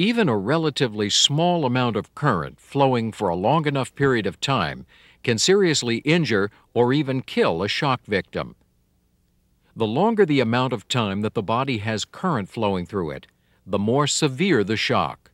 Even a relatively small amount of current flowing for a long enough period of time can seriously injure or even kill a shock victim. The longer the amount of time that the body has current flowing through it, the more severe the shock.